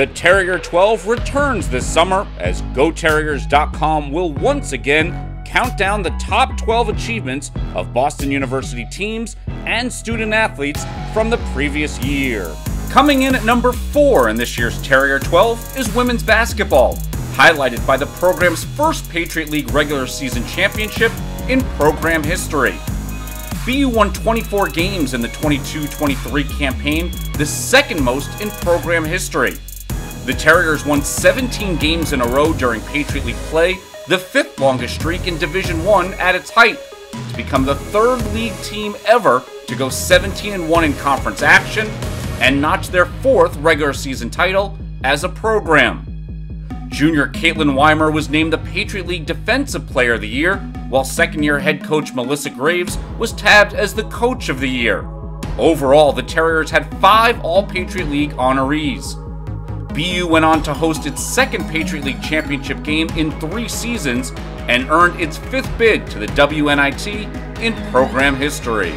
The Terrier 12 returns this summer as GoTerriers.com will once again count down the top 12 achievements of Boston University teams and student athletes from the previous year. Coming in at number 4 in this year's Terrier 12 is women's basketball, highlighted by the program's first Patriot League regular season championship in program history. BU won 24 games in the 22 23 campaign, the second most in program history. The Terriers won 17 games in a row during Patriot League play, the fifth longest streak in Division 1 at its height, to become the third league team ever to go 17 1 in conference action and notch their fourth regular season title as a program. Junior Caitlin Weimer was named the Patriot League Defensive Player of the Year, while second year head coach Melissa Graves was tabbed as the Coach of the Year. Overall, the Terriers had five All Patriot League honorees. BU went on to host its second Patriot League championship game in three seasons and earned its fifth bid to the WNIT in program history.